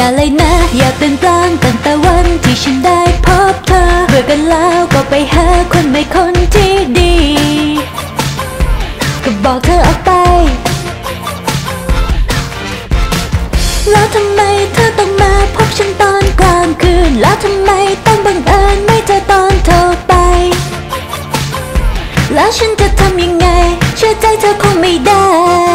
อย่าเลยนะ อย่าเปลี่ยนแปลงตั้งแต่วันที่ฉันได้พบเธอเบื่อกันแล้วก็ไปหาคนใหม่คนที่ดี ก็บอกเธอออกไป แล้วทำไมเธอต้องมาพบฉันตอนกลางคืน แล้วทำไมต้องบังเอิญไม่เจอตอนโทรไป แล้วฉันจะทำยังไง เชื่อใจเธอคงไม่ได้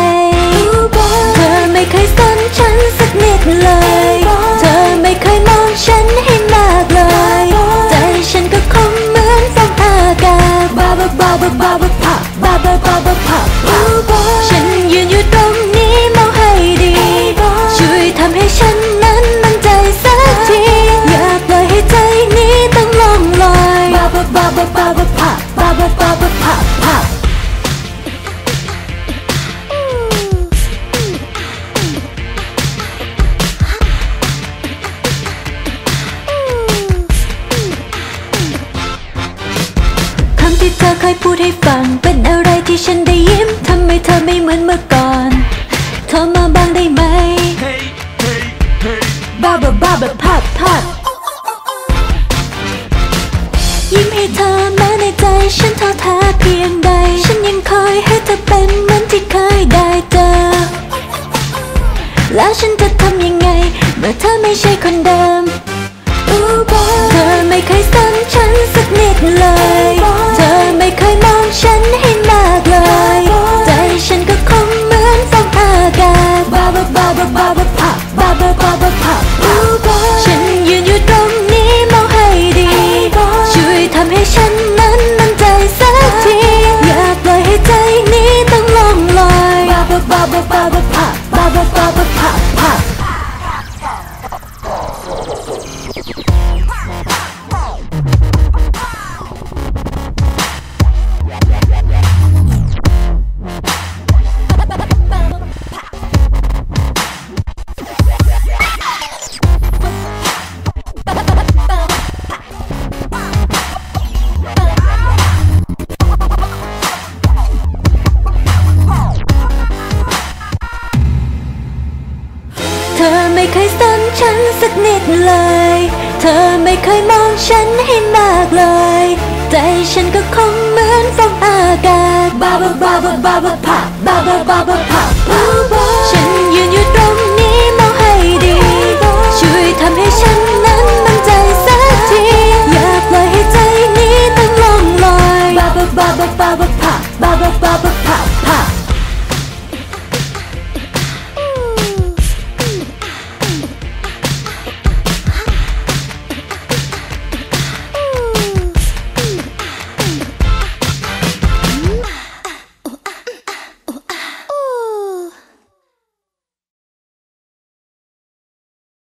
ำที่อยพูดให้ฟัง เป็นอะไรที่ฉันได้ยิ้ม ทำไมเธอไม่เหมือนเมื่อก่อนโทรมาบ้างได้ไหม Hey, hey, hey. บ้าบ้าบ้าแบบพับพับยิ้มให้เธอแม้ในใจ ฉันท้อแท้เพียงใด ฉันยังคอยให้เธอเป็นเหมือนที่เคยได้เจอ แล้วฉันจะทำยังไง เมื่อเธอไม่ใช่คนเดิม เธอไม่เคยสนฉัน ไม่เคยสนฉันสักนิดเลย เธอไม่เคยมองฉันให้มากเลย ใจฉันก็คงเหมือนฟองอากาศบาบาบาบาบาบาพับบาบาบาบาพับบาบา